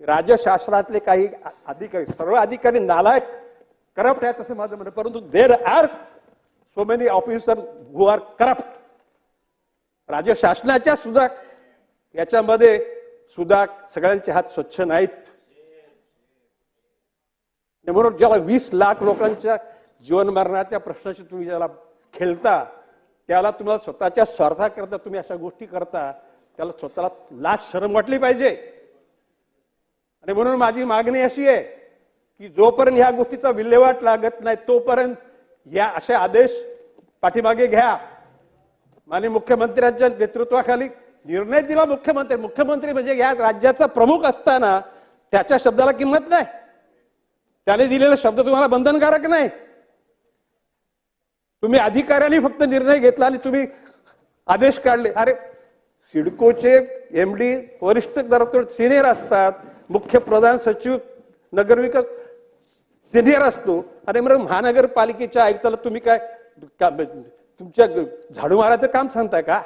राज्यशास्त्रातले काही अधिकारी सर्व अधिकारी नालायक करप्ट आहेत असं माझं म्हणणं. परंतु there are so many officer who are corrupt राज्य शासनाच्या सुद्धा याच्यामध्ये सुद्धा सगळ्यांचे हात स्वच्छ नाहीत. म्हणून ज्याला वीस लाख लोकांच्या जीवन मरणाच्या प्रश्नाशी तुम्ही ज्याला खेळता त्याला तुम्हाला स्वतःच्या स्वार्थाकरता तुम्ही अशा गोष्टी करता त्याला स्वतःला लाज शरम वाटली पाहिजे. आणि म्हणून माझी मागणी अशी आहे की जोपर्यंत ह्या गोष्टीचा विल्हेवाट लागत नाही तोपर्यंत या असे आदेश पाठीमागे घ्या. माननीय मुख्यमंत्र्यांच्या नेतृत्वाखाली निर्णय दिला मुख्यमंत्री. मुख्यमंत्री म्हणजे या राज्याचा प्रमुख असताना त्याच्या शब्दाला किंमत नाही. त्याने दिलेला शब्द तुम्हाला बंधनकारक नाही. तुम्ही अधिकाऱ्यांनी फक्त निर्णय घेतला आणि तुम्ही आदेश काढले. अरे सिडकोचे एम डी वरिष्ठ दरात सिनियर असतात. मुख्य प्रधान सचिव नगरविकास सिनियर असतो. आणि मग महानगरपालिकेच्या आयुक्ताला तुम्ही काय का- तुमच्या झाडू मारायचं काम सांगताय का?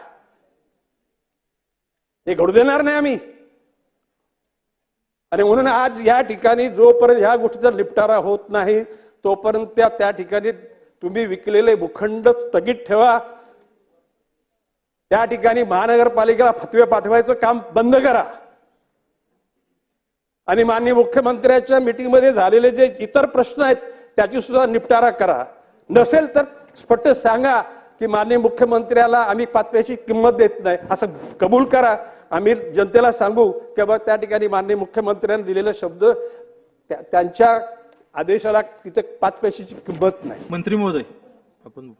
हे घडू देणार नाही आम्ही. आणि म्हणून आज या ठिकाणी जोपर्यंत ह्या गोष्टीचा निपटारा होत नाही तोपर्यंत त्या त्या ठिकाणी तुम्ही विकलेले भूखंड स्थगित ठेवा. त्या ठिकाणी महानगरपालिकेला फतवे पाठवायचं काम बंद करा. आणि माननीय मुख्यमंत्र्यांच्या मीटिंगमध्ये झालेले जे इतर प्रश्न आहेत त्याची सुद्धा निपटारा करा. नसेल तर स्पष्ट सांगा की माननीय मुख्यमंत्र्याला आम्ही पाचव्याची किंमत देत नाही असं कबूल करा. आम्ही जनतेला सांगू की बाबा त्या ठिकाणी माननीय मुख्यमंत्र्यांनी दिलेले शब्द त्यांच्या आदेशाला तिथे पाच पैशाची किंमत नाही. मंत्री महोदय आपण